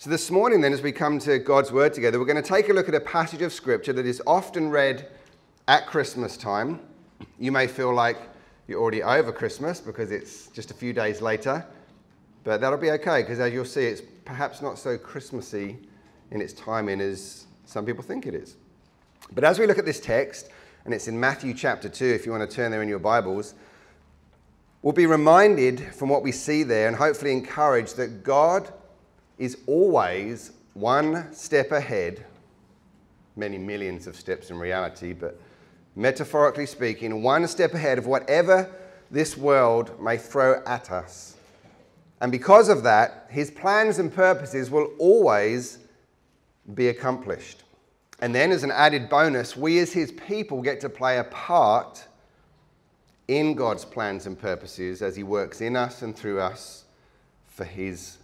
So, this morning, then, as we come to God's Word together, we're going to take a look at a passage of Scripture that is often read at Christmas time. You may feel like you're already over Christmas because it's just a few days later, but that'll be okay because, as you'll see, it's perhaps not so Christmassy in its timing as some people think it is. But as we look at this text, and it's in Matthew chapter 2, if you want to turn there in your Bibles, we'll be reminded from what we see there and hopefully encouraged that God is always one step ahead, many millions of steps in reality, but metaphorically speaking, one step ahead of whatever this world may throw at us. And because of that, his plans and purposes will always be accomplished. And then, as an added bonus, we as his people get to play a part in God's plans and purposes as he works in us and through us for his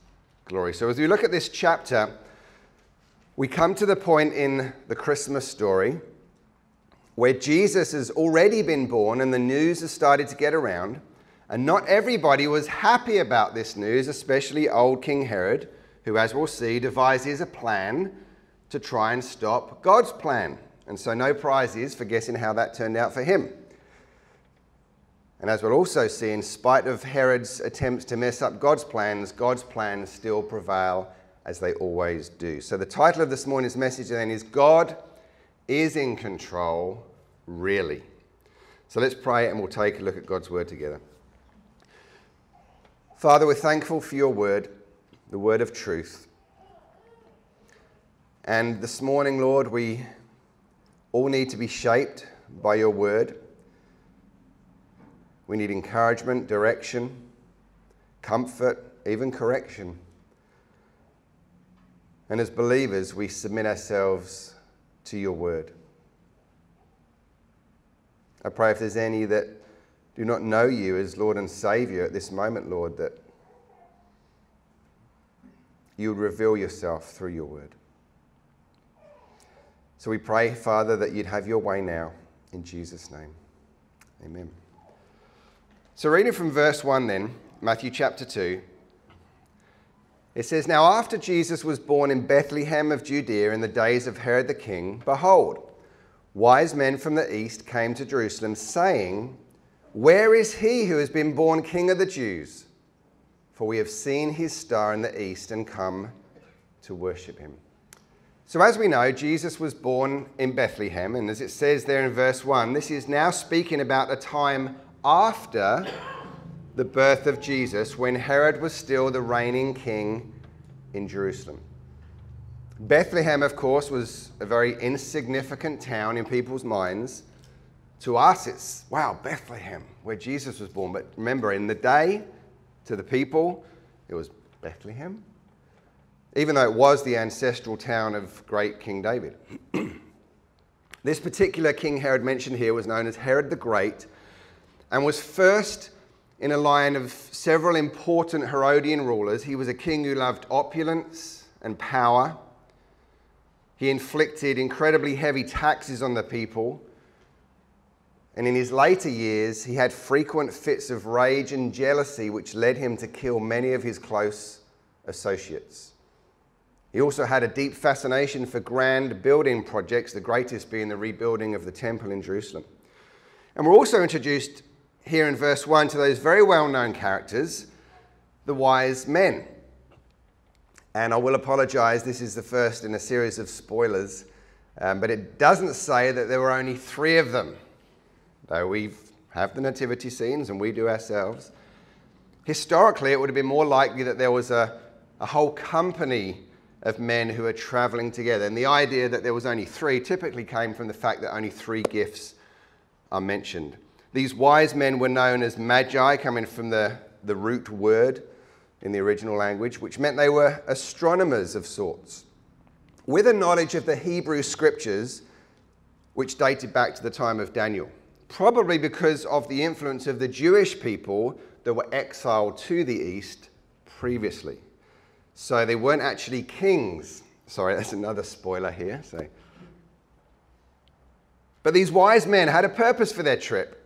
glory. So, as we look at this chapter, we come to the point in the Christmas story where Jesus has already been born and the news has started to get around. And not everybody was happy about this news, especially old King Herod, who, as we'll see, devises a plan to try and stop God's plan. And so, no prizes for guessing how that turned out for him. And as we'll also see, in spite of Herod's attempts to mess up God's plans, God's plans still prevail as they always do. So, the title of this morning's message then is God is in control, really. So, let's pray and we'll take a look at God's word together. Father, we're thankful for your word, the word of truth. And this morning, Lord, we all need to be shaped by your word. We need encouragement, direction, comfort, even correction. And as believers, we submit ourselves to your word. I pray if there's any that do not know you as Lord and Savior at this moment, Lord, that you would reveal yourself through your word. So we pray, Father, that you'd have your way now in Jesus' name. Amen. So, reading from verse 1 then, Matthew chapter 2, it says, Now after Jesus was born in Bethlehem of Judea in the days of Herod the king, behold, wise men from the east came to Jerusalem, saying, Where is he who has been born king of the Jews? For we have seen his star in the east and come to worship him. So, as we know, Jesus was born in Bethlehem, and as it says there in verse 1, this is now speaking about a time after the birth of Jesus when Herod was still the reigning king in Jerusalem. Bethlehem, of course, was a very insignificant town in people's minds. To us, it's, wow, Bethlehem, where Jesus was born. But remember, in the day, to the people, it was Bethlehem even though it was the ancestral town of great King David. this particular King Herod mentioned here was known as Herod the Great and was first in a line of several important Herodian rulers. He was a king who loved opulence and power. He inflicted incredibly heavy taxes on the people. And in his later years, he had frequent fits of rage and jealousy, which led him to kill many of his close associates. He also had a deep fascination for grand building projects, the greatest being the rebuilding of the temple in Jerusalem. And we're also introduced here in verse 1 to those very well known characters, the wise men. And I will apologize, this is the first in a series of spoilers, um, but it doesn't say that there were only three of them, though we have the nativity scenes and we do ourselves. Historically, it would have been more likely that there was a, a whole company of men who are traveling together. And the idea that there was only three typically came from the fact that only three gifts are mentioned. These wise men were known as magi, coming from the, the root word in the original language, which meant they were astronomers of sorts, with a knowledge of the Hebrew scriptures, which dated back to the time of Daniel. Probably because of the influence of the Jewish people that were exiled to the east previously. So they weren't actually kings. Sorry, that's another spoiler here. So. But these wise men had a purpose for their trip.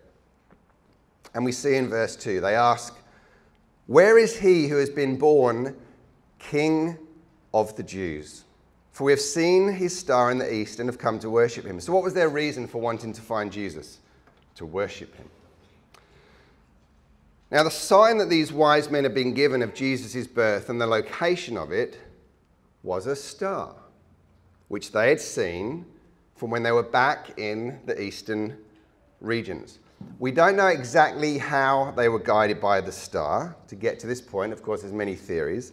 And we see in verse 2, they ask, Where is he who has been born King of the Jews. For we have seen his star in the east and have come to worship him. So, what was their reason for wanting to find Jesus? To worship him. Now, the sign that these wise men had been given of Jesus' birth and the location of it was a star, which they had seen from when they were back in the eastern regions. We don't know exactly how they were guided by the star to get to this point. Of course, there's many theories.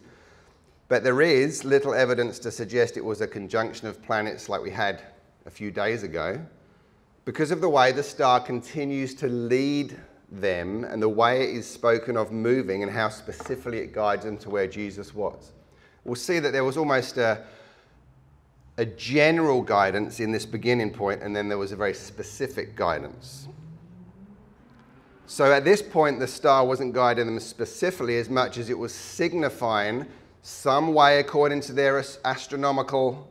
But there is little evidence to suggest it was a conjunction of planets like we had a few days ago, because of the way the star continues to lead them and the way it is spoken of moving and how specifically it guides them to where Jesus was. We'll see that there was almost a, a general guidance in this beginning point, and then there was a very specific guidance. So at this point, the star wasn't guiding them specifically as much as it was signifying some way, according to their astronomical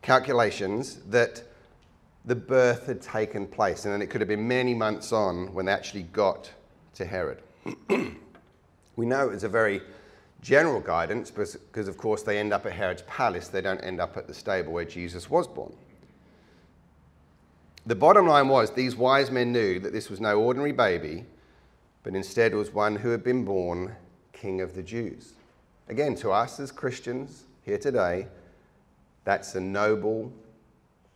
calculations, that the birth had taken place. And then it could have been many months on when they actually got to Herod. we know it was a very general guidance because, of course, they end up at Herod's palace. They don't end up at the stable where Jesus was born. The bottom line was these wise men knew that this was no ordinary baby, but instead was one who had been born King of the Jews. Again, to us as Christians here today, that's a noble,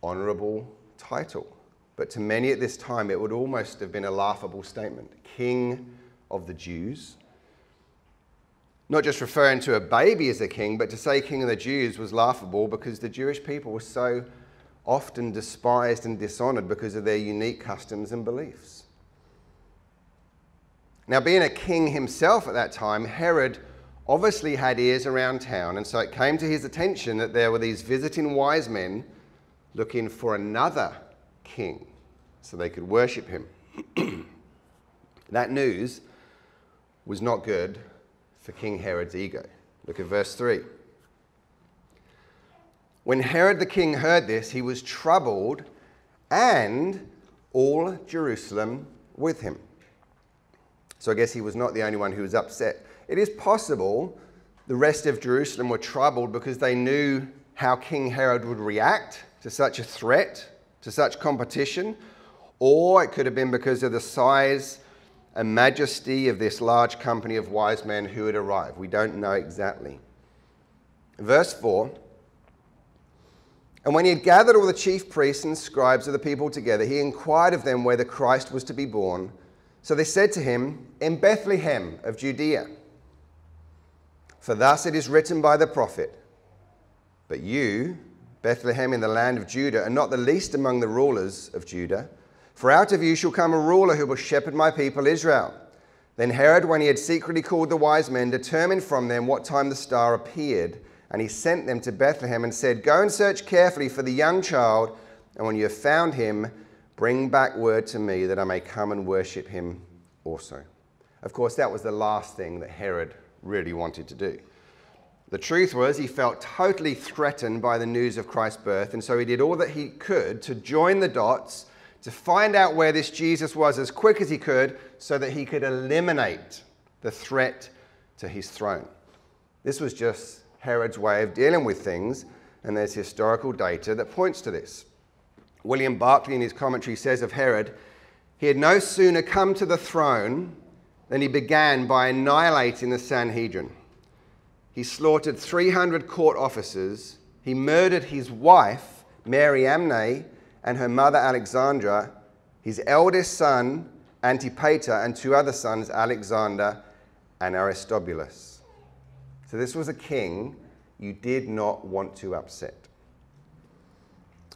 honourable title. But to many at this time, it would almost have been a laughable statement King of the Jews. Not just referring to a baby as a king, but to say King of the Jews was laughable because the Jewish people were so often despised and dishonoured because of their unique customs and beliefs. Now, being a king himself at that time, Herod obviously had ears around town, and so it came to his attention that there were these visiting wise men looking for another king so they could worship him. that news was not good for King Herod's ego. Look at verse 3. When Herod the king heard this, he was troubled, and all Jerusalem with him. So I guess he was not the only one who was upset. It is possible the rest of Jerusalem were troubled because they knew how King Herod would react to such a threat, to such competition, or it could have been because of the size and majesty of this large company of wise men who had arrived. We don't know exactly. Verse 4 And when he had gathered all the chief priests and scribes of the people together, he inquired of them where the Christ was to be born. So they said to him, In Bethlehem of Judea. For thus it is written by the prophet But you, Bethlehem in the land of Judah, are not the least among the rulers of Judah. For out of you shall come a ruler who will shepherd my people Israel. Then Herod, when he had secretly called the wise men, determined from them what time the star appeared. And he sent them to Bethlehem and said, Go and search carefully for the young child, and when you have found him, bring back word to me that I may come and worship him also. Of course, that was the last thing that Herod really wanted to do. The truth was, he felt totally threatened by the news of Christ's birth, and so he did all that he could to join the dots, to find out where this Jesus was as quick as he could, so that he could eliminate the threat to his throne. This was just Herod's way of dealing with things, and there's historical data that points to this. William Barclay, in his commentary, says of Herod, he had no sooner come to the throne than he began by annihilating the Sanhedrin. He slaughtered 300 court officers. He murdered his wife, Mariamne, and her mother, Alexandra, his eldest son, Antipater, and two other sons, Alexander and Aristobulus. So this was a king you did not want to upset.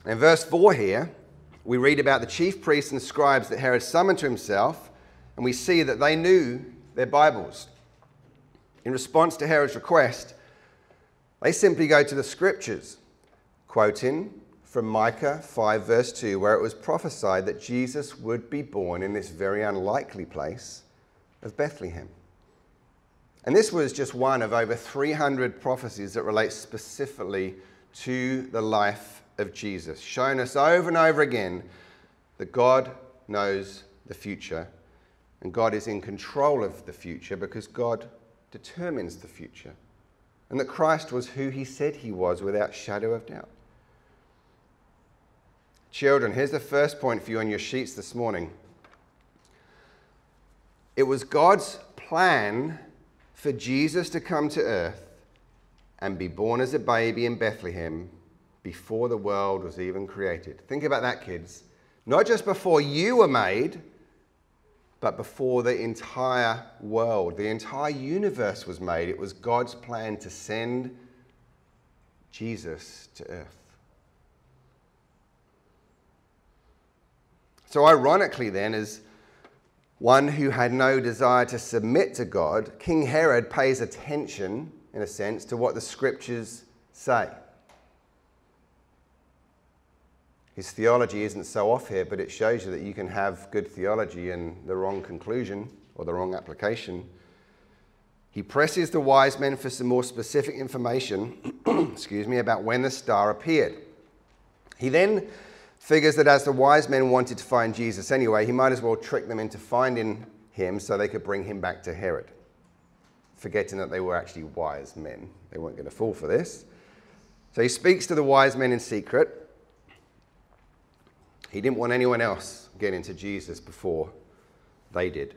In verse 4 here, we read about the chief priests and scribes that Herod summoned to himself and we see that they knew their Bibles. In response to Herod's request, they simply go to the scriptures, quoting from Micah 5, verse 2, where it was prophesied that Jesus would be born in this very unlikely place of Bethlehem. And this was just one of over 300 prophecies that relate specifically to the life of Jesus, showing us over and over again that God knows the future and God is in control of the future because God determines the future. and that Christ was who he said he was without shadow of doubt. Children, here's the first point for you on your sheets this morning. It was God's plan for Jesus to come to earth and be born as a baby in Bethlehem before the world was even created. Think about that, kids. Not just before you were made, but before the entire world, the entire universe was made. It was God's plan to send Jesus to earth. So, ironically, then, as one who had no desire to submit to God, King Herod pays attention, in a sense, to what the scriptures say. His theology isn't so off here, but it shows you that you can have good theology and the wrong conclusion or the wrong application. He presses the wise men for some more specific information, excuse me, about when the star appeared. He then figures that as the wise men wanted to find Jesus anyway, he might as well trick them into finding him so they could bring him back to Herod, forgetting that they were actually wise men. They weren't going to fall for this. So he speaks to the wise men in secret he didn't want anyone else getting to Jesus before they did.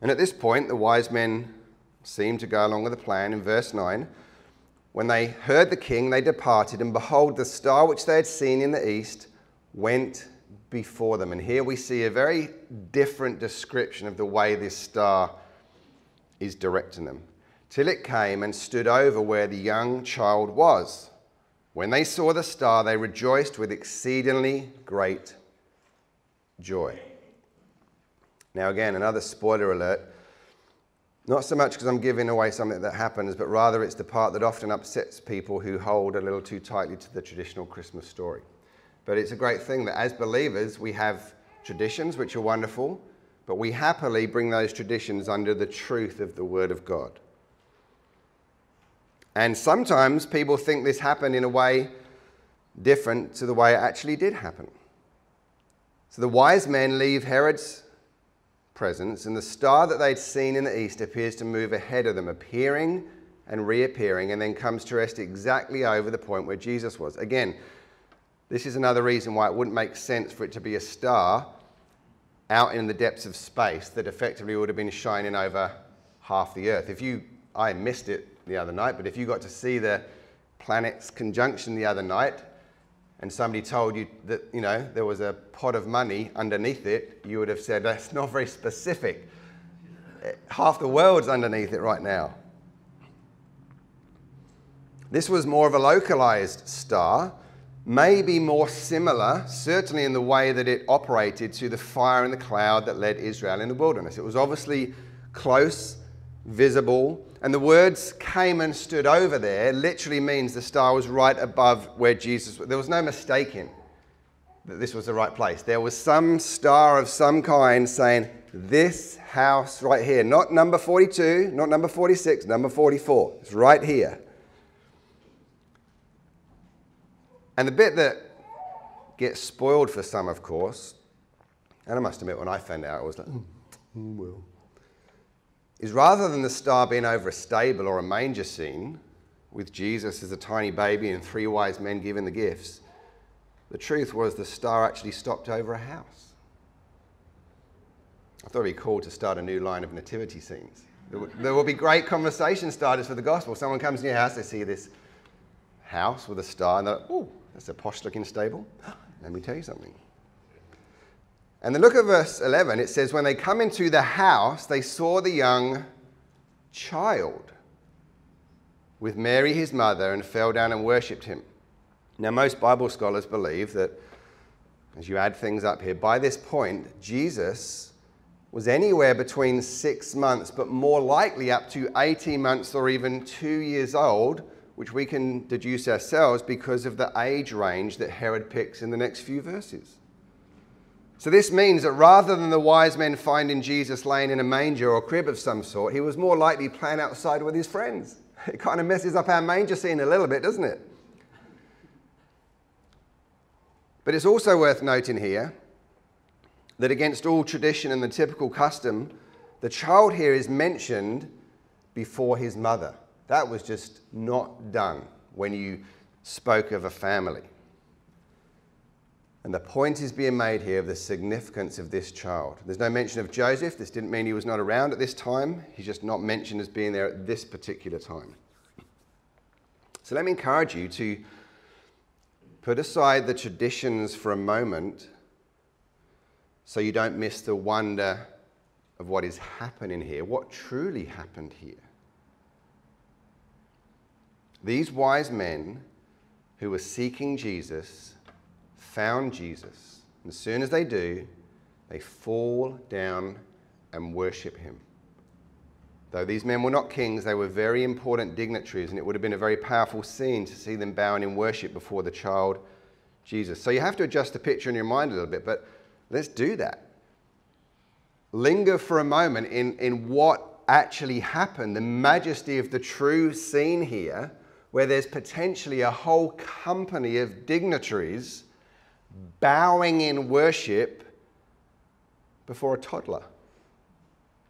And at this point, the wise men seem to go along with the plan. In verse 9, when they heard the king, they departed, and behold, the star which they had seen in the east went before them. And here we see a very different description of the way this star is directing them. Till it came and stood over where the young child was. When they saw the star, they rejoiced with exceedingly great joy. Now, again, another spoiler alert. Not so much because I'm giving away something that happens, but rather it's the part that often upsets people who hold a little too tightly to the traditional Christmas story. But it's a great thing that as believers, we have traditions which are wonderful, but we happily bring those traditions under the truth of the Word of God. And sometimes people think this happened in a way different to the way it actually did happen. So the wise men leave Herod's presence, and the star that they'd seen in the east appears to move ahead of them, appearing and reappearing, and then comes to rest exactly over the point where Jesus was. Again, this is another reason why it wouldn't make sense for it to be a star out in the depths of space that effectively would have been shining over half the earth. If you, I missed it the other night, but if you got to see the planets conjunction the other night and somebody told you that, you know, there was a pot of money underneath it, you would have said, that's not very specific. Half the world's underneath it right now. This was more of a localized star, maybe more similar, certainly in the way that it operated to the fire and the cloud that led Israel in the wilderness. It was obviously close, visible, and the words came and stood over there literally means the star was right above where Jesus was. There was no mistaking that this was the right place. There was some star of some kind saying, This house right here, not number 42, not number 46, number 44. It's right here. And the bit that gets spoiled for some, of course, and I must admit, when I found out, I was like, oh, well is rather than the star being over a stable or a manger scene with Jesus as a tiny baby and three wise men giving the gifts, the truth was the star actually stopped over a house. I thought it'd be cool to start a new line of nativity scenes. There will be great conversation starters for the gospel. Someone comes to your house, they see this house with a star, and they're like, oh, that's a posh looking stable. Let me tell you something. And then look at verse 11. It says, When they come into the house, they saw the young child with Mary, his mother, and fell down and worshipped him. Now, most Bible scholars believe that, as you add things up here, by this point, Jesus was anywhere between six months, but more likely up to 18 months or even two years old, which we can deduce ourselves because of the age range that Herod picks in the next few verses. So this means that rather than the wise men finding Jesus laying in a manger or crib of some sort, he was more likely playing outside with his friends. It kind of messes up our manger scene a little bit, doesn't it? But it's also worth noting here that against all tradition and the typical custom, the child here is mentioned before his mother. That was just not done when you spoke of a family. And the point is being made here of the significance of this child. There's no mention of Joseph. This didn't mean he was not around at this time. He's just not mentioned as being there at this particular time. So let me encourage you to put aside the traditions for a moment so you don't miss the wonder of what is happening here, what truly happened here. These wise men who were seeking Jesus found Jesus. And as soon as they do, they fall down and worship him. Though these men were not kings, they were very important dignitaries, and it would have been a very powerful scene to see them bowing in worship before the child Jesus. So you have to adjust the picture in your mind a little bit, but let's do that. Linger for a moment in, in what actually happened, the majesty of the true scene here, where there's potentially a whole company of dignitaries bowing in worship before a toddler.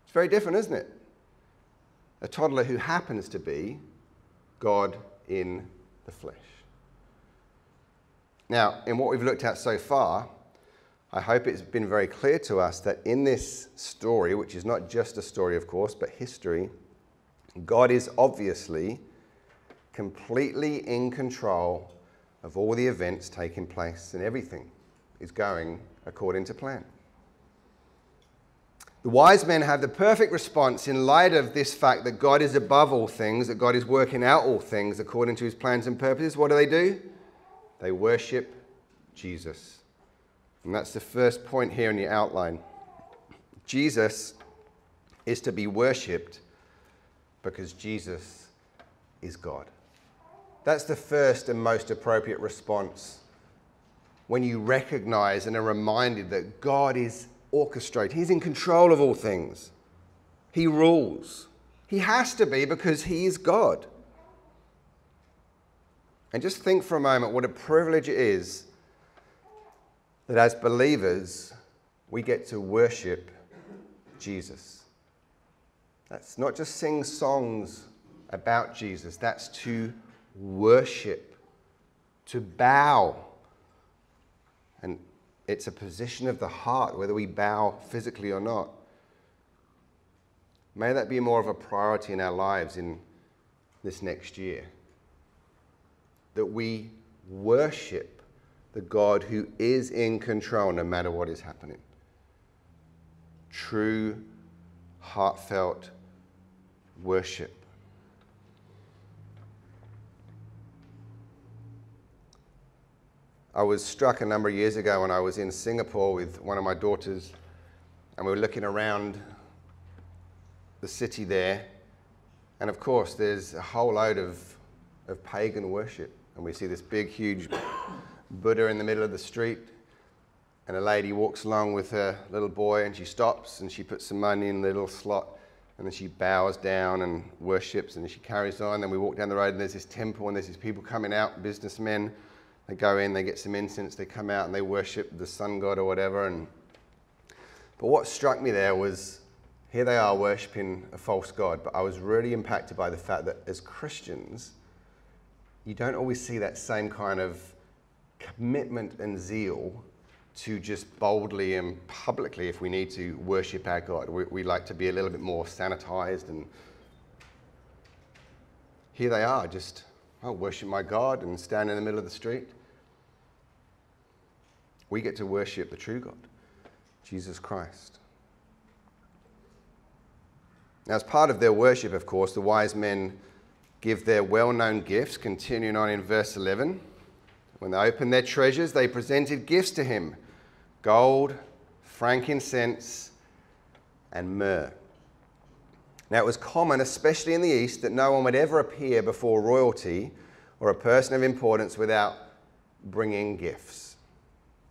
It's very different, isn't it? a toddler who happens to be God in the flesh. Now, in what we've looked at so far, I hope it's been very clear to us that in this story, which is not just a story, of course, but history, God is obviously completely in control of all the events taking place, and everything is going according to plan. The wise men have the perfect response in light of this fact that God is above all things, that God is working out all things according to his plans and purposes. What do they do? They worship Jesus. And that's the first point here in the outline. Jesus is to be worshipped because Jesus is God. That's the first and most appropriate response when you recognize and are reminded that God is orchestrate. He's in control of all things. He rules. He has to be because he is God. And just think for a moment what a privilege it is that as believers, we get to worship Jesus. That's not just sing songs about Jesus, that's to worship, to bow. And it's a position of the heart, whether we bow physically or not. May that be more of a priority in our lives in this next year. That we worship the God who is in control no matter what is happening. True, heartfelt worship. I was struck a number of years ago when I was in Singapore with one of my daughters, and we were looking around the city there. And of course, there's a whole load of, of pagan worship. And we see this big, huge Buddha in the middle of the street. And a lady walks along with her little boy, and she stops and she puts some money in the little slot. And then she bows down and worships, and she carries on. Then we walk down the road, and there's this temple, and there's these people coming out, businessmen they go in, they get some incense, they come out and they worship the sun god or whatever. And but what struck me there was here they are worshiping a false god. But I was really impacted by the fact that as Christians, you don't always see that same kind of commitment and zeal to just boldly and publicly, if we need to, worship our God. We, we, like to be a little bit more sanitized. And here they are, just, oh, worship my God and stand in the middle of the street. We get to worship the true God, Jesus Christ. Now, as part of their worship, of course, the wise men give their well known gifts, continuing on in verse 11. When they opened their treasures, they presented gifts to him gold, frankincense, and myrrh. Now, it was common, especially in the East, that no one would ever appear before royalty or a person of importance without bringing gifts.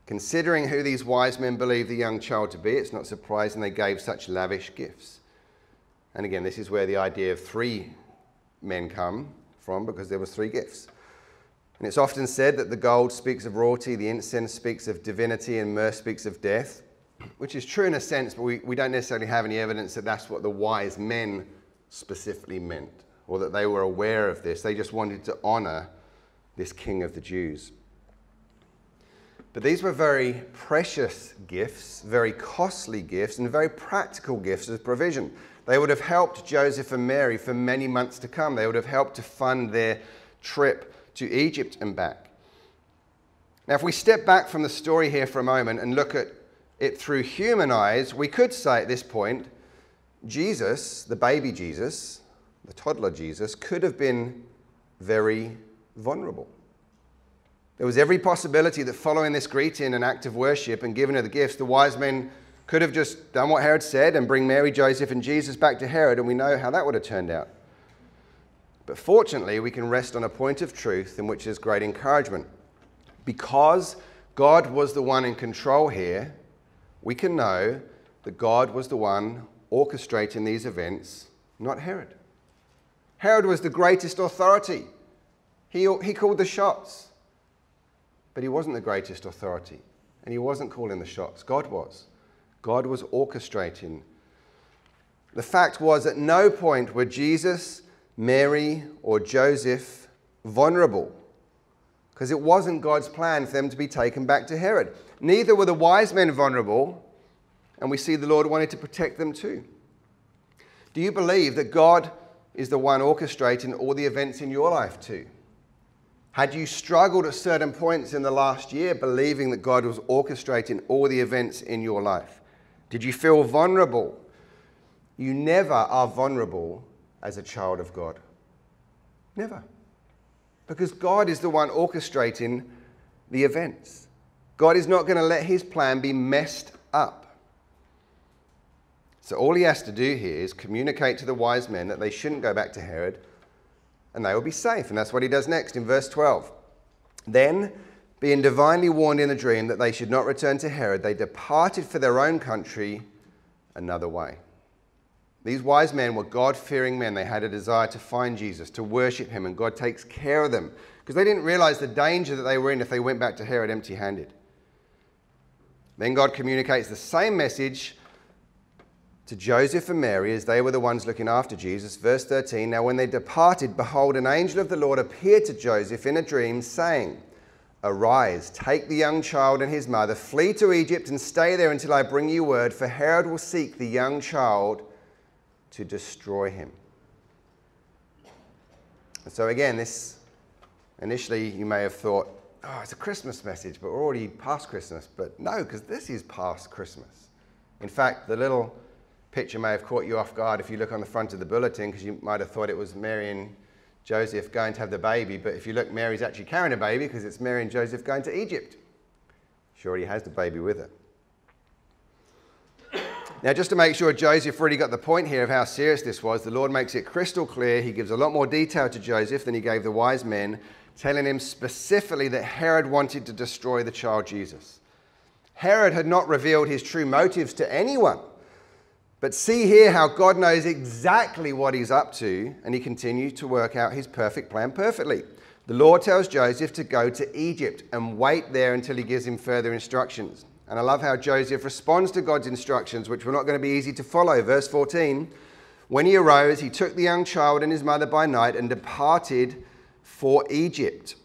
Considering who these wise men believed the young child to be, it's not surprising they gave such lavish gifts. And again, this is where the idea of three men come from because there was three gifts. And it's often said that the gold speaks of royalty, the incense speaks of divinity, and myrrh speaks of death, which is true in a sense, but we, we don't necessarily have any evidence that that's what the wise men specifically meant. or that they were aware of this. They just wanted to honor this king of the Jews. But these were very precious gifts, very costly gifts, and very practical gifts as provision. They would have helped Joseph and Mary for many months to come. They would have helped to fund their trip to Egypt and back. Now, if we step back from the story here for a moment and look at it through human eyes, we could say at this point, Jesus, the baby Jesus, the toddler Jesus, could have been very vulnerable. There was every possibility that following this greeting and act of worship and giving her the gifts, the wise men could have just done what Herod said and bring Mary, Joseph, and Jesus back to Herod, and we know how that would have turned out. But fortunately, we can rest on a point of truth in which there's great encouragement. Because God was the one in control here, we can know that God was the one orchestrating these events, not Herod. Herod was the greatest authority, he, he called the shots. But he wasn't the greatest authority, and he wasn't calling the shots. God was. God was orchestrating. The fact was, at no point were Jesus, Mary, or Joseph vulnerable, because it wasn't God's plan for them to be taken back to Herod. Neither were the wise men vulnerable, and we see the Lord wanted to protect them too. Do you believe that God is the one orchestrating all the events in your life too? Had you struggled at certain points in the last year believing that God was orchestrating all the events in your life? Did you feel vulnerable? You never are vulnerable as a child of God. Never. Because God is the one orchestrating the events. God is not going to let his plan be messed up. So all he has to do here is communicate to the wise men that they shouldn't go back to Herod and they will be safe. And that's what he does next in verse 12. Then, being divinely warned in a dream that they should not return to Herod, they departed for their own country another way. These wise men were God fearing men. They had a desire to find Jesus, to worship him, and God takes care of them because they didn't realize the danger that they were in if they went back to Herod empty handed. Then God communicates the same message to Joseph and Mary as they were the ones looking after Jesus. Verse 13 Now, when they departed, behold, an angel of the Lord appeared to Joseph in a dream, saying, Arise, take the young child and his mother, flee to Egypt, and stay there until I bring you word, for Herod will seek the young child to destroy him. And so, again, this initially you may have thought, oh, it's a Christmas message, but we're already past Christmas. But no, because this is past Christmas. In fact, the little picture may have caught you off guard if you look on the front of the bulletin because you might have thought it was Mary and Joseph going to have the baby. But if you look, Mary's actually carrying a baby because it's Mary and Joseph going to Egypt. She already has the baby with her. Now, just to make sure Joseph really got the point here of how serious this was, the Lord makes it crystal clear. He gives a lot more detail to Joseph than he gave the wise men, telling him specifically that Herod wanted to destroy the child Jesus. Herod had not revealed his true motives to anyone. But see here how God knows exactly what he's up to, and he continues to work out his perfect plan perfectly. The Lord tells Joseph to go to Egypt and wait there until he gives him further instructions. And I love how Joseph responds to God's instructions, which were not going to be easy to follow. Verse 14 When he arose, he took the young child and his mother by night and departed for Egypt.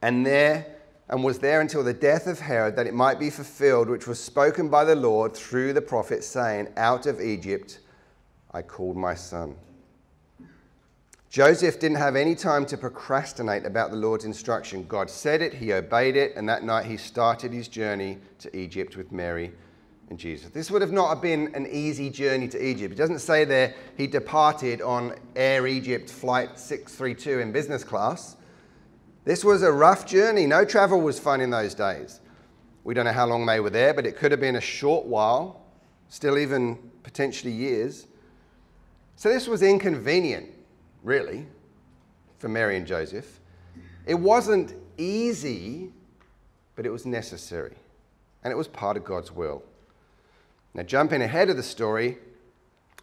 And there and was there until the death of Herod, that it might be fulfilled, which was spoken by the Lord through the prophet, saying, Out of Egypt I called my son. Joseph didn't have any time to procrastinate about the Lord's instruction. God said it, he obeyed it, and that night he started his journey to Egypt with Mary and Jesus. This would have not been an easy journey to Egypt. It doesn't say there he departed on Air Egypt Flight 632 in business class. This was a rough journey. No travel was fun in those days. We don't know how long they were there, but it could have been a short while, still even potentially years. So this was inconvenient, really, for Mary and Joseph. It wasn't easy, but it was necessary. And it was part of God's will. Now, jumping ahead of the story,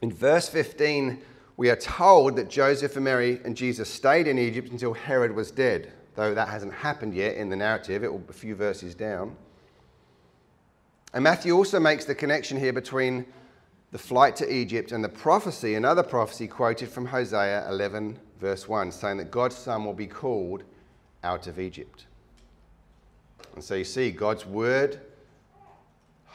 in verse 15, we are told that Joseph and Mary and Jesus stayed in Egypt until Herod was dead though that hasn't happened yet in the narrative, it will be a few verses down. And Matthew also makes the connection here between the flight to Egypt, and the prophecy, another prophecy quoted from Hosea 11, verse 1, saying that God's son will be called out of Egypt. And so you see, God's word,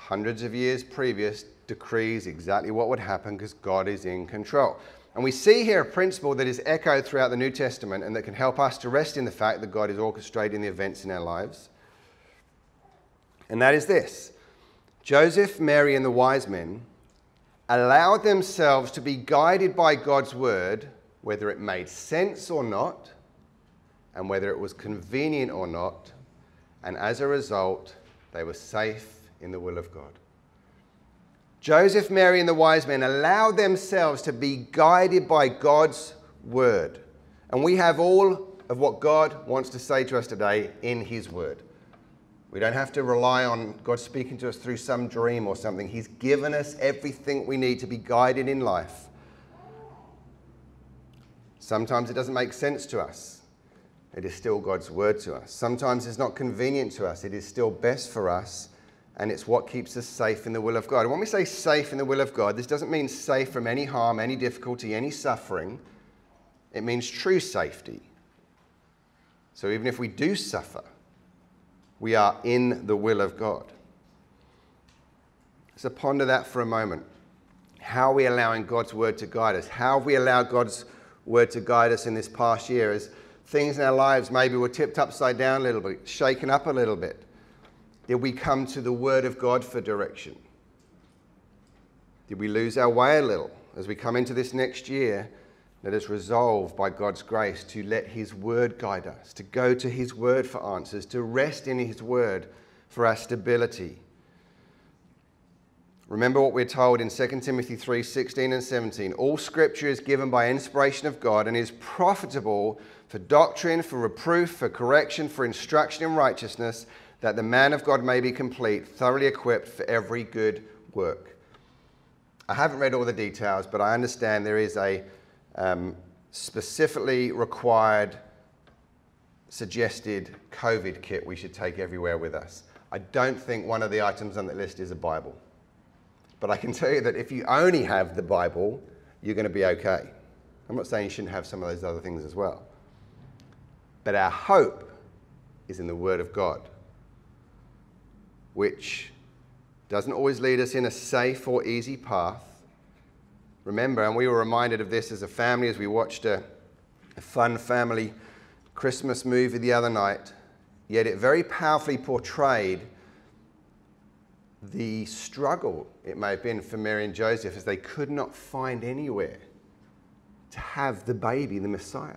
hundreds of years previous, decrees exactly what would happen because God is in control. And we see here a principle that is echoed throughout the New Testament and that can help us to rest in the fact that God is orchestrating the events in our lives. And that is this Joseph, Mary, and the wise men allowed themselves to be guided by God's word, whether it made sense or not, and whether it was convenient or not. And as a result, they were safe in the will of God. Joseph, Mary, and the wise men allowed themselves to be guided by God's word. And we have all of what God wants to say to us today in His word. We don't have to rely on God speaking to us through some dream or something. He's given us everything we need to be guided in life. Sometimes it doesn't make sense to us. It is still God's word to us. Sometimes it's not convenient to us. It is still best for us and it's what keeps us safe in the will of God. When we say safe in the will of God, this doesn't mean safe from any harm, any difficulty, any suffering. It means true safety. So even if we do suffer, we are in the will of God. So ponder that for a moment. How are we allowing God's word to guide us? How have we allowed God's word to guide us in this past year as things in our lives maybe were tipped upside down a little bit, shaken up a little bit? Did we come to the Word of God for direction? Did we lose our way a little as we come into this next year? Let us resolve by God's grace to let His Word guide us, to go to His Word for answers, to rest in His Word for our stability. Remember what we're told in 2 Timothy 3 16 and 17. All scripture is given by inspiration of God and is profitable for doctrine, for reproof, for correction, for instruction in righteousness that the man of God may be complete, thoroughly equipped for every good work. I haven't read all the details, but I understand there is a um, specifically required, suggested COVID kit we should take everywhere with us. I don't think one of the items on the list is a Bible. But I can tell you that if you only have the Bible, you're going to be okay. I'm not saying you shouldn't have some of those other things as well. But our hope is in the Word of God which doesn't always lead us in a safe or easy path. Remember, and we were reminded of this as a family as we watched a, a fun family Christmas movie the other night, yet it very powerfully portrayed the struggle it may have been for Mary and Joseph as they could not find anywhere to have the baby, the Messiah.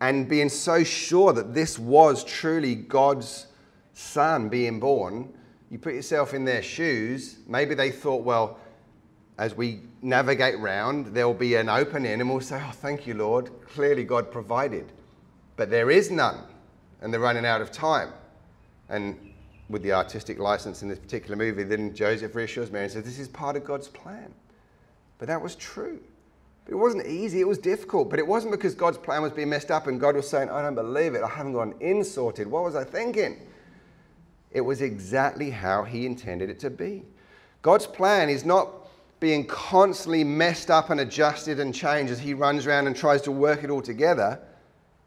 And being so sure that this was truly God's son being born, you put yourself in their shoes, maybe they thought, well, as we navigate round, there'll be an opening and we'll say, oh, thank you, Lord. Clearly, God provided. But there is none, and they're running out of time. And with the artistic license in this particular movie, then Joseph reassures Mary and says, this is part of God's plan. But that was true. It wasn't easy, it was difficult, but it wasn't because God's plan was being messed up and God was saying, I don't believe it, I haven't gone in sorted. What was I thinking? It was exactly how he intended it to be. God's plan is not being constantly messed up and adjusted and changed as he runs around and tries to work it all together.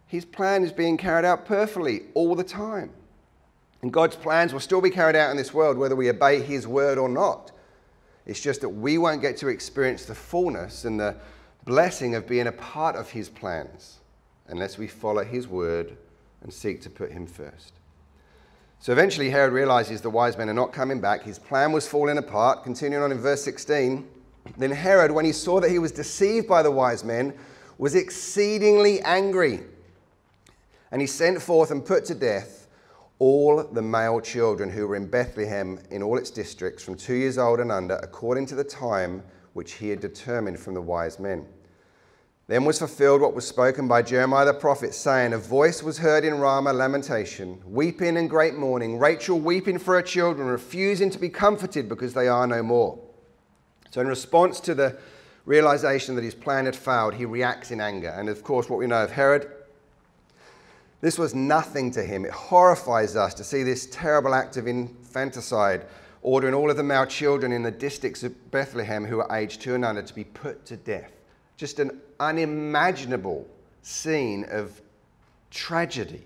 His plan is being carried out perfectly all the time. And God's plans will still be carried out in this world whether we obey his word or not. It's just that we won't get to experience the fullness and the blessing of being a part of his plans unless we follow his word and seek to put him first. So eventually, Herod realizes the wise men are not coming back. His plan was falling apart. Continuing on in verse 16. Then Herod, when he saw that he was deceived by the wise men, was exceedingly angry. And he sent forth and put to death all the male children who were in Bethlehem in all its districts, from two years old and under, according to the time which he had determined from the wise men. Then was fulfilled what was spoken by Jeremiah the prophet, saying, A voice was heard in Ramah, lamentation, weeping and great mourning, Rachel weeping for her children, refusing to be comforted because they are no more. So, in response to the realization that his plan had failed, he reacts in anger. And of course, what we know of Herod, this was nothing to him. It horrifies us to see this terrible act of infanticide ordering all of the male children in the districts of Bethlehem who were aged two and under to be put to death. Just an unimaginable scene of tragedy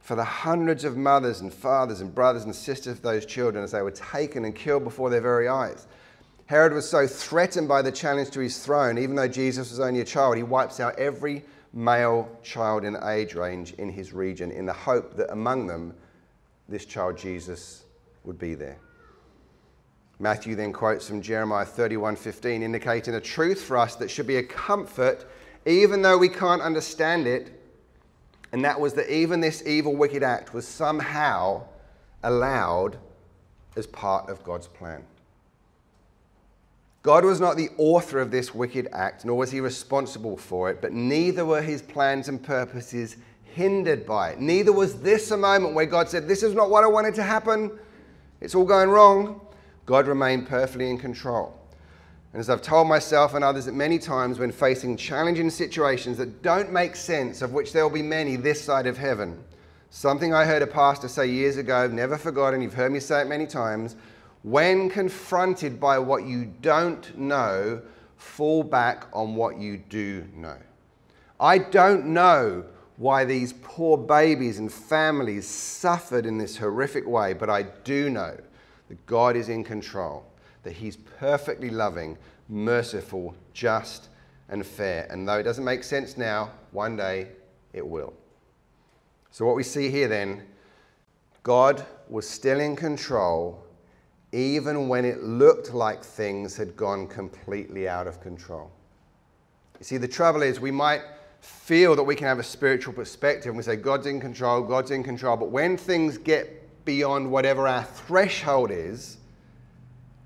for the hundreds of mothers and fathers and brothers and sisters of those children as they were taken and killed before their very eyes. Herod was so threatened by the challenge to his throne, even though Jesus was only a child, he wipes out every male child in age range in his region in the hope that among them, this child Jesus would be there. Matthew then quotes from Jeremiah 31:15 indicating a truth for us that should be a comfort even though we can't understand it and that was that even this evil wicked act was somehow allowed as part of God's plan. God was not the author of this wicked act, nor was he responsible for it, but neither were his plans and purposes hindered by it. Neither was this a moment where God said, This is not what I wanted to happen, it's all going wrong. God remained perfectly in control. And as I've told myself and others at many times when facing challenging situations that don't make sense, of which there will be many this side of heaven, something I heard a pastor say years ago, never forgotten, you've heard me say it many times when confronted by what you don't know, fall back on what you do know. I don't know why these poor babies and families suffered in this horrific way, but I do know that God is in control, that He's perfectly loving, merciful, just, and fair. And though it doesn't make sense now, one day it will. So, what we see here then, God was still in control even when it looked like things had gone completely out of control. You see, the trouble is we might feel that we can have a spiritual perspective and we say, God's in control, God's in control. But when things get beyond whatever our threshold is,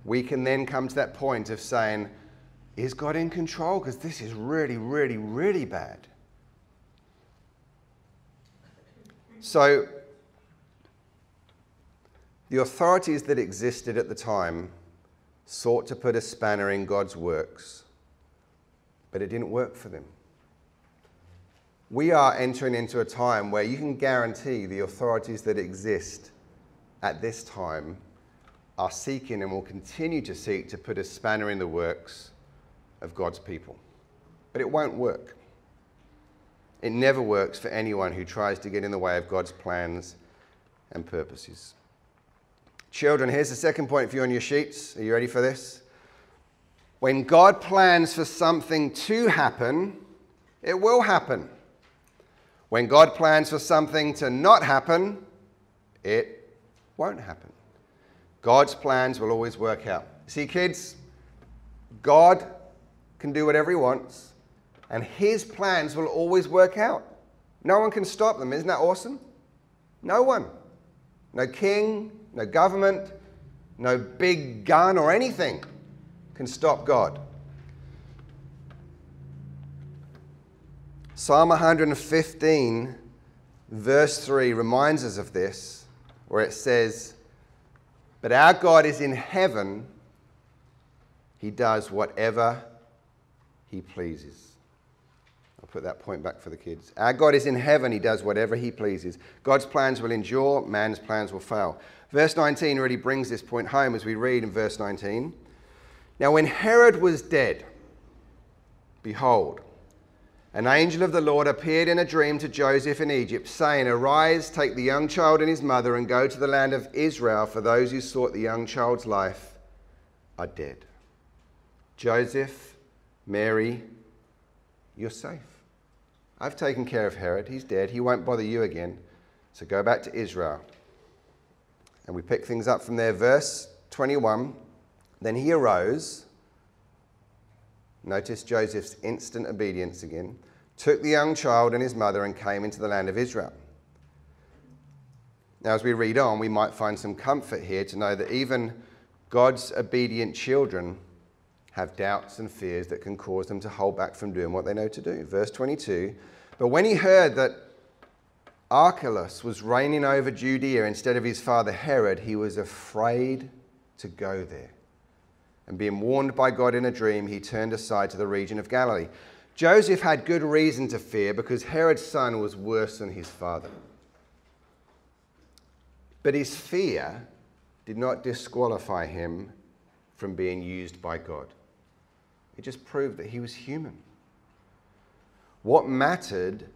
we can then come to that point of saying, Is God in control? Because this is really, really, really bad. So, the authorities that existed at the time sought to put a spanner in God's works, but it didn't work for them. We are entering into a time where you can guarantee the authorities that exist at this time are seeking and will continue to seek to put a spanner in the works of God's people. But it won't work. It never works for anyone who tries to get in the way of God's plans and purposes. Children, here's the second point for you on your sheets. Are you ready for this? When God plans for something to happen, it will happen. When God plans for something to not happen, it won't happen. God's plans will always work out. See, kids, God can do whatever He wants, and His plans will always work out. No one can stop them. Isn't that awesome? No one. No king, no government, no big gun or anything can stop God. Psalm 115, verse 3, reminds us of this, where it says, But our God is in heaven, he does whatever he pleases. I'll put that point back for the kids. Our God is in heaven, he does whatever he pleases. God's plans will endure, man's plans will fail. Verse 19 really brings this point home as we read in verse 19. Now, when Herod was dead, behold, an angel of the Lord appeared in a dream to Joseph in Egypt, saying, Arise, take the young child and his mother, and go to the land of Israel, for those who sought the young child's life are dead. Joseph, Mary, you're safe. I've taken care of Herod. He's dead. He won't bother you again. So go back to Israel. And we pick things up from there. Verse 21 Then he arose. Notice Joseph's instant obedience again. Took the young child and his mother and came into the land of Israel. Now, as we read on, we might find some comfort here to know that even God's obedient children have doubts and fears that can cause them to hold back from doing what they know to do. Verse 22 But when he heard that Archelaus was reigning over Judea instead of his father Herod, he was afraid to go there. And being warned by God in a dream, he turned aside to the region of Galilee. Joseph had good reason to fear because Herod's son was worse than his father. But his fear did not disqualify him from being used by God. It just proved that he was human. What mattered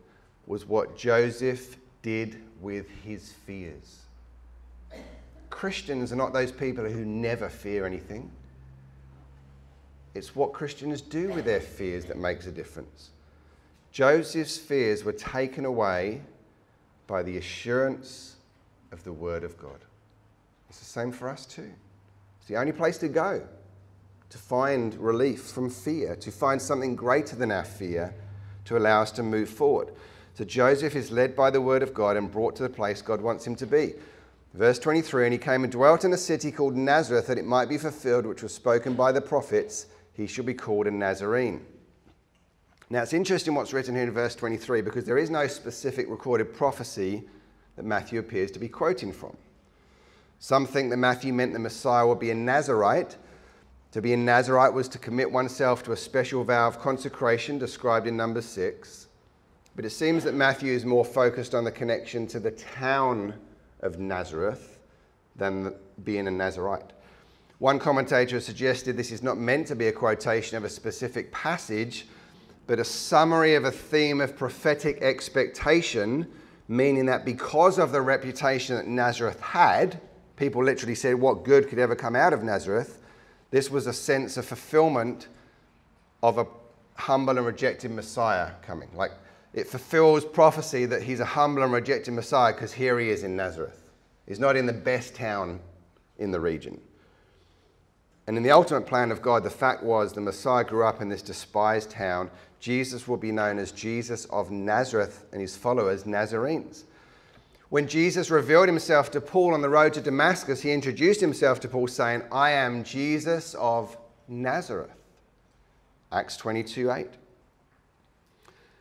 was what Joseph did with his fears. Christians are not those people who never fear anything. It's what Christians do with their fears that makes a difference. Joseph's fears were taken away by the assurance of the Word of God. It's the same for us too. It's the only place to go to find relief from fear, to find something greater than our fear to allow us to move forward. So Joseph is led by the word of God and brought to the place God wants him to be. Verse 23 And he came and dwelt in a city called Nazareth, that it might be fulfilled, which was spoken by the prophets, he shall be called a Nazarene. Now it's interesting what's written here in verse 23 because there is no specific recorded prophecy that Matthew appears to be quoting from. Some think that Matthew meant the Messiah would be a Nazarite. To be a Nazarite was to commit oneself to a special vow of consecration described in number 6. But it seems that Matthew is more focused on the connection to the town of Nazareth than being a Nazarite. One commentator suggested this is not meant to be a quotation of a specific passage, but a summary of a theme of prophetic expectation, meaning that because of the reputation that Nazareth had, people literally said, What good could ever come out of Nazareth? This was a sense of fulfillment of a humble and rejected Messiah coming. Like it fulfills prophecy that he's a humble and rejected Messiah because here he is in Nazareth. He's not in the best town in the region. And in the ultimate plan of God, the fact was the Messiah grew up in this despised town. Jesus will be known as Jesus of Nazareth and his followers, Nazarenes. When Jesus revealed himself to Paul on the road to Damascus, he introduced himself to Paul saying, I am Jesus of Nazareth. Acts 22 8.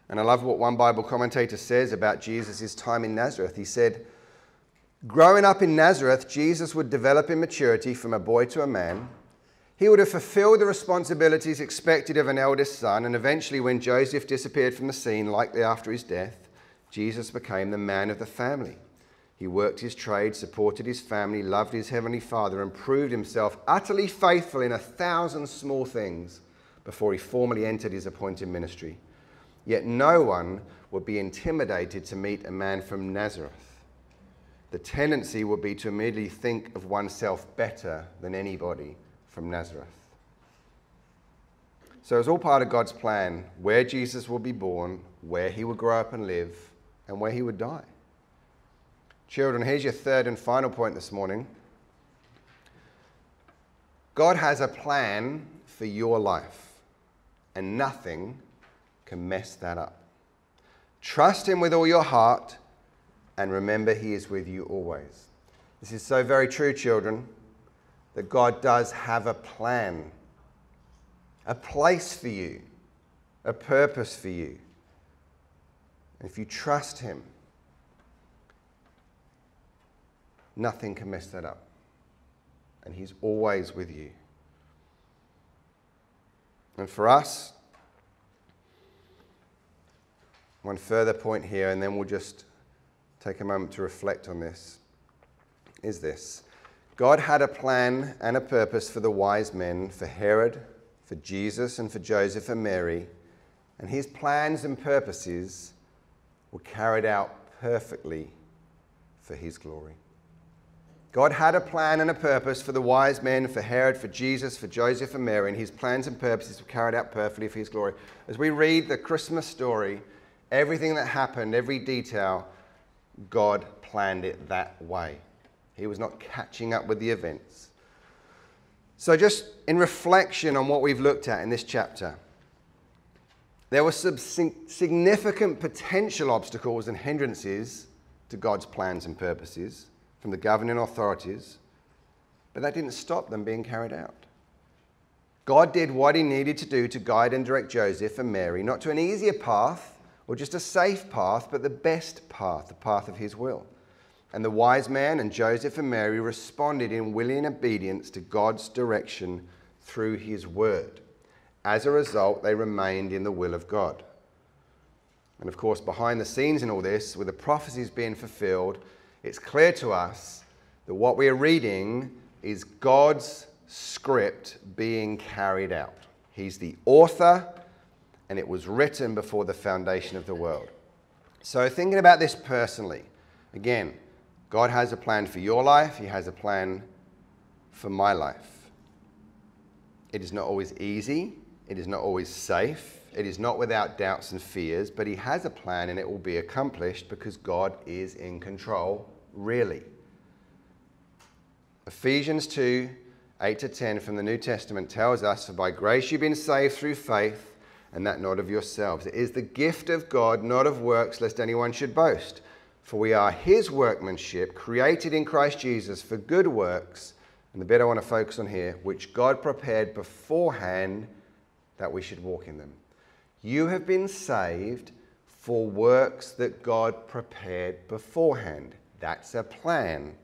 And I love what one Bible commentator says about Jesus' time in Nazareth. He said, Growing up in Nazareth, Jesus would develop in maturity from a boy to a man. He would have fulfilled the responsibilities expected of an eldest son, and eventually, when Joseph disappeared from the scene, likely after his death, Jesus became the man of the family. He worked his trade, supported his family, loved his heavenly Father, and proved himself utterly faithful in a thousand small things before he formally entered his appointed ministry. Yet no one would be intimidated to meet a man from Nazareth. The tendency would be to immediately think of oneself better than anybody from Nazareth. So it's all part of God's plan where Jesus will be born, where he would grow up and live, and where he would die. Children, here's your third and final point this morning God has a plan for your life, and nothing can mess that up. Trust him with all your heart, and remember he is with you always. This is so very true, children, that God does have a plan, a place for you, a purpose for you. And if you trust Him, nothing can mess that up. And He's always with you. And for us, one further point here, and then we'll just take a moment to reflect on this, is this. God had a plan and a purpose for the wise men, for Herod, for Jesus, and for Joseph and Mary. And his plans and purposes were carried out perfectly for his glory. God had a plan and a purpose for the wise men, for Herod, for Jesus, for Joseph and Mary, and his plans and purposes were carried out perfectly for his glory. As we read the Christmas story, everything that happened, every detail, God planned it that way. He was not catching up with the events. So, just in reflection on what we've looked at in this chapter, there were some significant potential obstacles and hindrances to God's plans and purposes from the governing authorities, but that didn't stop them being carried out. God did what he needed to do to guide and direct Joseph and Mary, not to an easier path or just a safe path, but the best path, the path of his will. And the wise man and Joseph and Mary responded in willing obedience to God's direction through his word. As a result, they remained in the will of God. And of course, behind the scenes in all this, with the prophecies being fulfilled, it's clear to us that what we are reading is God's script being carried out. He's the author, and it was written before the foundation of the world. So, thinking about this personally, again, God has a plan for your life, He has a plan for my life. It is not always easy, it is not always safe, it is not without doubts and fears, but He has a plan and it will be accomplished because God is in control, really. Ephesians 2 8 to 10 from the New Testament tells us, For by grace you've been saved through faith, and that not of yourselves. It is the gift of God, not of works, lest anyone should boast. For we are his workmanship, created in Christ Jesus for good works, and the bit I want to focus on here, which God prepared beforehand that we should walk in them. You have been saved for works that God prepared beforehand. That's a plan.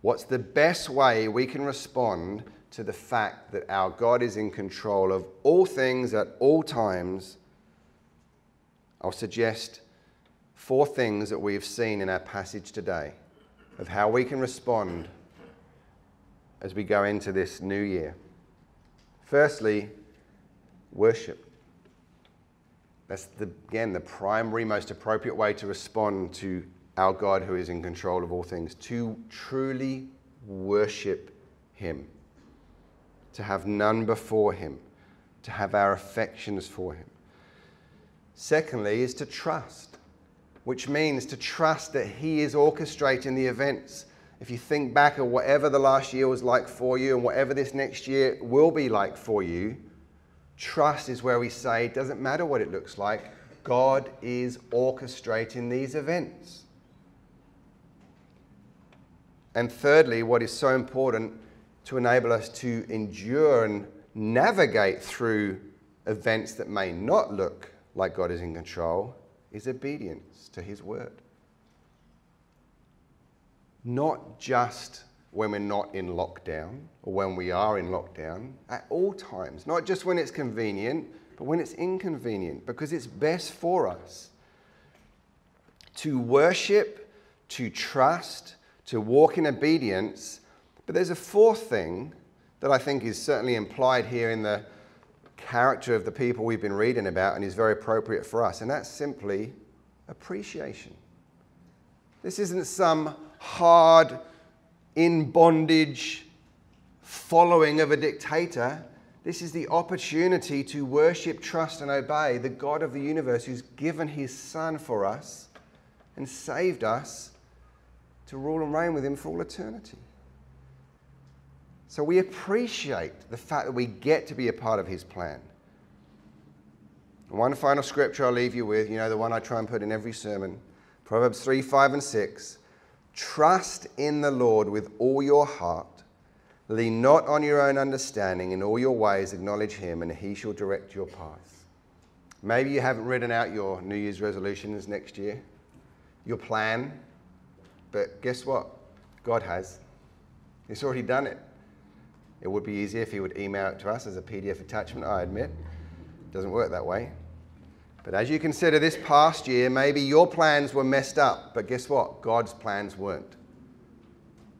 What's the best way we can respond to the fact that our God is in control of all things at all times? I'll suggest four things that we've seen in our passage today of how we can respond as we go into this new year. Firstly, worship. That's the, again the primary, most appropriate way to respond to our God who is in control of all things, to truly worship Him, to have none before Him, to have our affections for Him. Secondly, is to trust, which means to trust that He is orchestrating the events. If you think back at whatever the last year was like for you and whatever this next year will be like for you, trust is where we say it doesn't matter what it looks like, God is orchestrating these events. And thirdly, what is so important to enable us to endure and navigate through events that may not look like God is in control is obedience to His word. Not just when we're not in lockdown or when we are in lockdown, at all times, not just when it's convenient, but when it's inconvenient, because it's best for us to worship, to trust, to walk in obedience. But there's a fourth thing that I think is certainly implied here in the character of the people we've been reading about and is very appropriate for us, and that's simply appreciation. This isn't some hard, in bondage following of a dictator. This is the opportunity to worship, trust, and obey the God of the universe who's given his Son for us and saved us to rule and reign with him for all eternity. So we appreciate the fact that we get to be a part of his plan. One final scripture I'll leave you with, you know, the one I try and put in every sermon Proverbs 3, 5, and 6. Trust in the Lord with all your heart. Lean not on your own understanding. In all your ways, acknowledge him, and he shall direct your path. Maybe you haven't written out your New Year's resolutions next year, your plan. But guess what? God has. He's already done it. It would be easier if He would email it to us as a PDF attachment, I admit. It doesn't work that way. But as you consider this past year, maybe your plans were messed up, but guess what? God's plans weren't.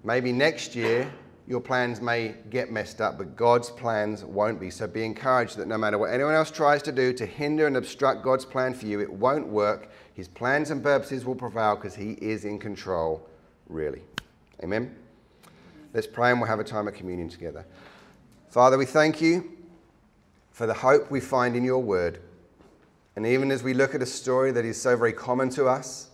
Maybe next year, your plans may get messed up, but God's plans won't be. So be encouraged that no matter what anyone else tries to do to hinder and obstruct God's plan for you, it won't work. His plans and purposes will prevail because He is in control, really. Amen? Let's pray and we'll have a time of communion together. Father, we thank you for the hope we find in your word. And even as we look at a story that is so very common to us,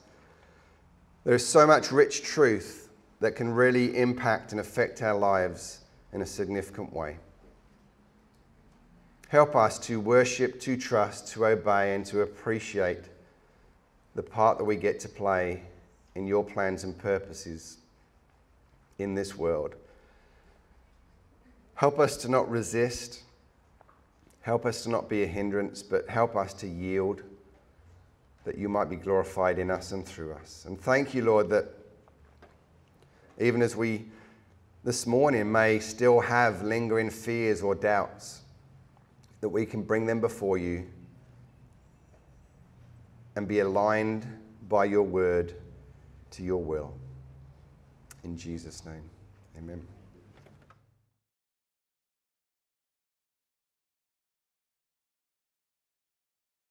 there is so much rich truth that can really impact and affect our lives in a significant way. Help us to worship, to trust, to obey, and to appreciate the part that we get to play in your plans and purposes in this world. Help us to not resist. Help us to not be a hindrance, but help us to yield that you might be glorified in us and through us. And thank you, Lord, that even as we this morning may still have lingering fears or doubts, that we can bring them before you and be aligned by your word to your will. In Jesus' name, amen.